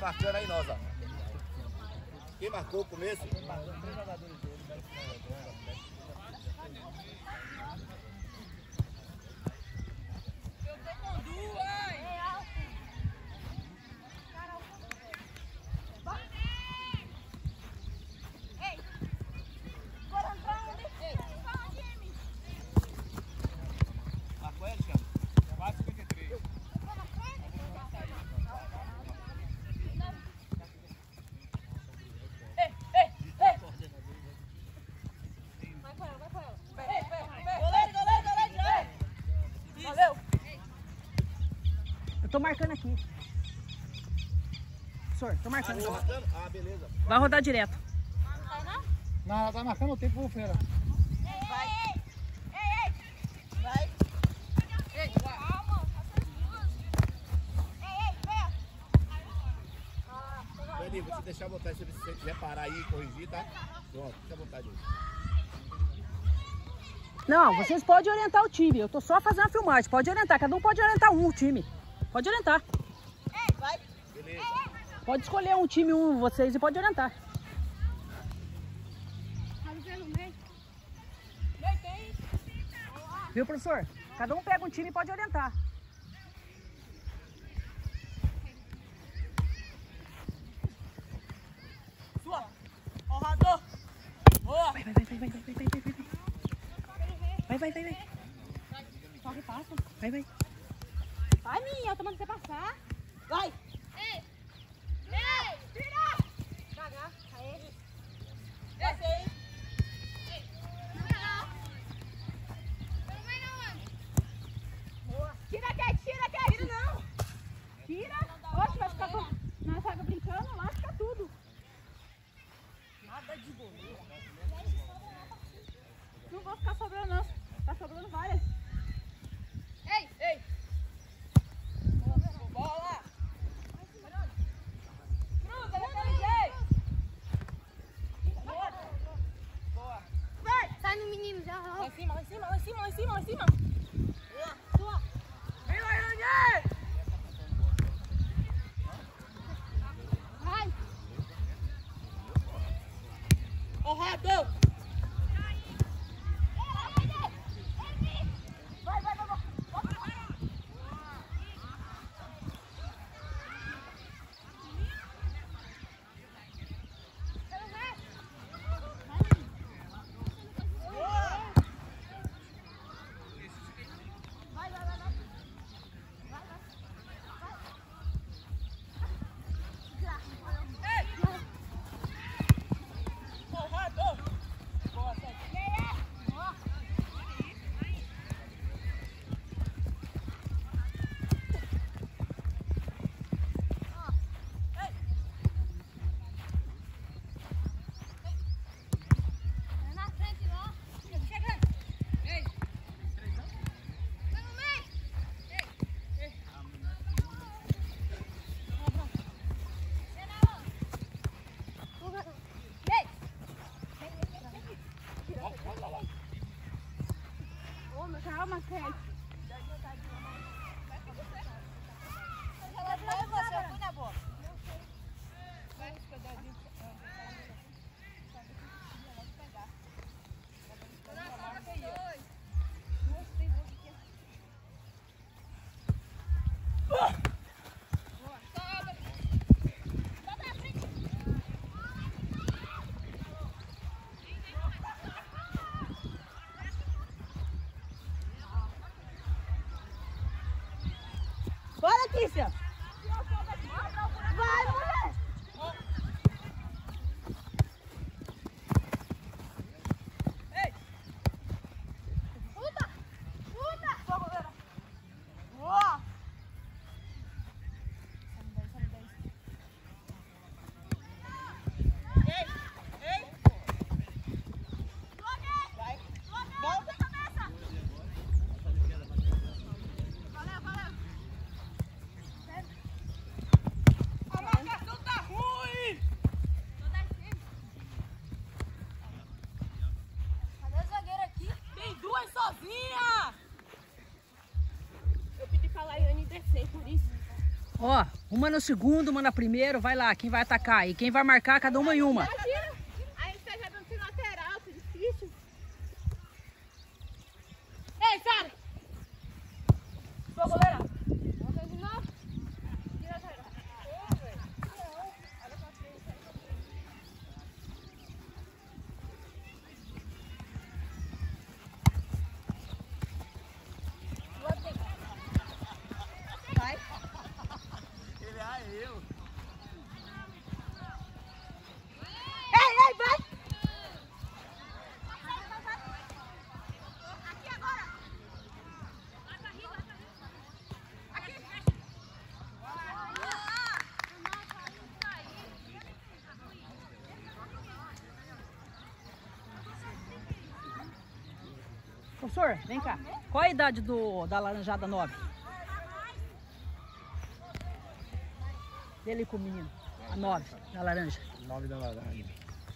tá marcando aí nós, ó. Quem marcou o começo? Marcou tô marcando aqui. Senhor, tô Ah, marcando. tá marcando? Ah, beleza. Vai rodar direto. Não, ela tá marcando o tempo, feira. Dani, vou te deixar à vontade se você quiser parar aí e corrigir, tá? Pronto, fica à vontade aí. Não, vocês podem orientar o time. Eu tô só fazendo a filmagem. Pode orientar. Cada um pode orientar um time. Pode orientar. Beleza. Pode escolher um time, um vocês e pode orientar. Viu, professor? Cada um pega um time e pode orientar. Sua. Honrador. Boa. Vai, vai, vai, vai, vai, vai, vai, vai, vai, vai. Vai, vai, vai, vai. Corre, passa. Vai, vai. Vai, minha. Eu tô mandando você passar. Vai. Ei. Ei. Tira. Cagar. Aí. Boa. Tira, Kate. Tira, Kate. Tira, não. Tira. Oxe, vai ficar com... Nós tava brincando, lasca tudo. Nada de goleiro. Não vou ficar sobrando, não. Tá sobrando várias. Ei, ei. isso Ó, uma no segundo, uma na primeiro, vai lá, quem vai atacar. E quem vai marcar, cada uma em uma. Aí você já dando sem lateral, tá difícil. Ei, Sara! Sua goleira! Vamos de novo. Tira a zaga. Ei, ei, vai! Professor, vem cá. Qual a idade do, da laranjada 9? Dele com o menino. A 9, da laranja. Nove da laranja.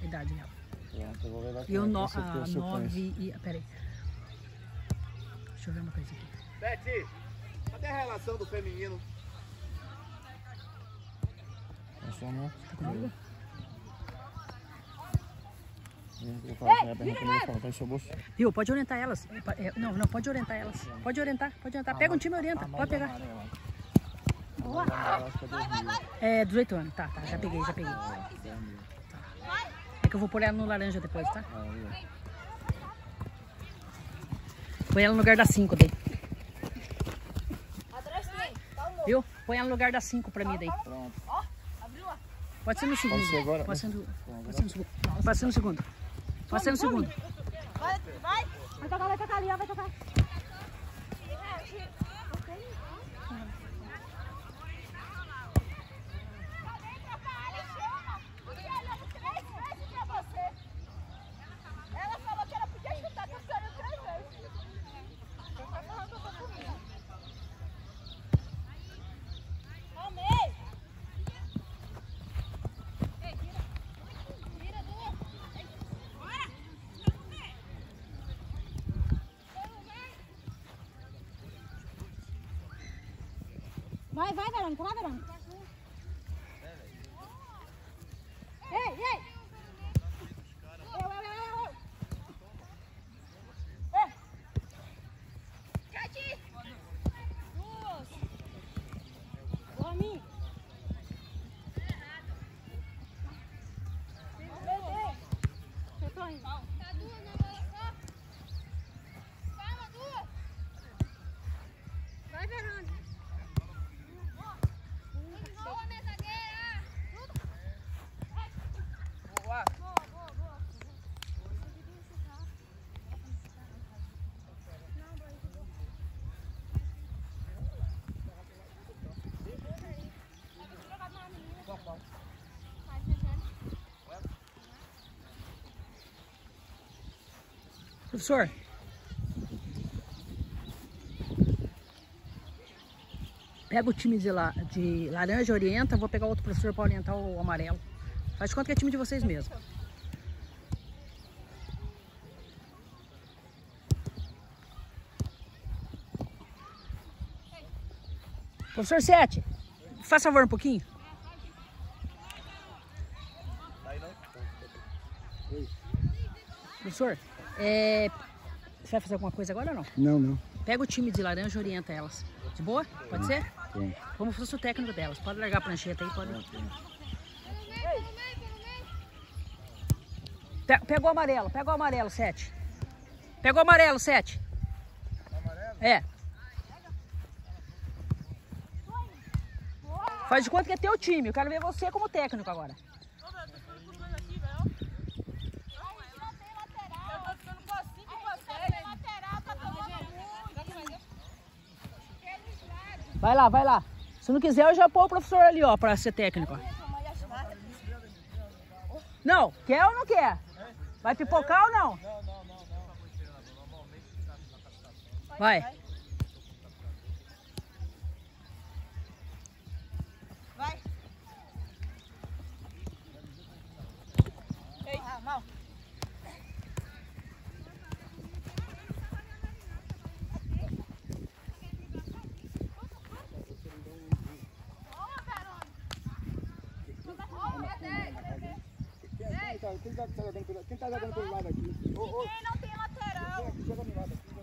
A idade dela. Pronto, eu E o no, Esse aqui a o seu 9 e... Peraí. Deixa eu ver uma coisa aqui. Bete, cadê a relação do feminino? É só não. Tá com ela, pergunta pra ela, tá em seu bolso. Viu? Pode orientar elas. É, Não, não, pode orientar elas. Pode orientar, pode orientar. Pega um time e orienta. Pode pegar. É 18 anos. Tá, tá, já peguei, já peguei. É que eu vou pôr ela no laranja depois, tá? Põe ela no lugar da 5 daí. Atrás tem. Viu? Põe ela no lugar da 5 pra mim daí. Pronto. Pode ser no segundo. Pode ser agora? Pode ser no, pode ser no segundo. Pode ser no segundo. Pode ser no segundo. Vai, vai. Vai tocar, vai tocar ali, ó, vai tocar. Ela falou que ela podia chutar com o senhor três vezes. Eu só falando que eu tô comigo. Ao meio. Ei, tira. Tira, duas. Bora. Vai, vai, Verônica, vai, Verônica. Ei, ei! Eu, eu, eu, eu. Ei, Cati. Duas. boa, mim. Eu tô indo. Tá duas na bola só. Calma, duas. Vai, Verônica. Boa, minha zagueira. Boa, boa, boa. Professor. Pega o time de, la, de laranja, orienta. Vou pegar outro professor para orientar o amarelo. Faz de conta que é time de vocês mesmo. Professor Sete, faz favor um pouquinho. Professor, é, você vai fazer alguma coisa agora ou não? Não, não. Pega o time de laranja e orienta elas. De boa? Pode ser? Pronto. Como se fosse o técnico delas. Pode largar a prancheta aí, pode. Pe- Pega o amarelo, pega o amarelo, sete. Pega o amarelo, sete. É. Faz de conta que é teu time. Eu quero ver você como técnico agora. Vai lá, vai lá. Se não quiser, eu já pôr o professor ali, ó, pra ser técnico. Não, quer ou não quer? Vai pipocar ou não? Vai. Vai. quem tá jogando pelo lado aqui? Ninguém não tem lateral. Joga no lado aqui.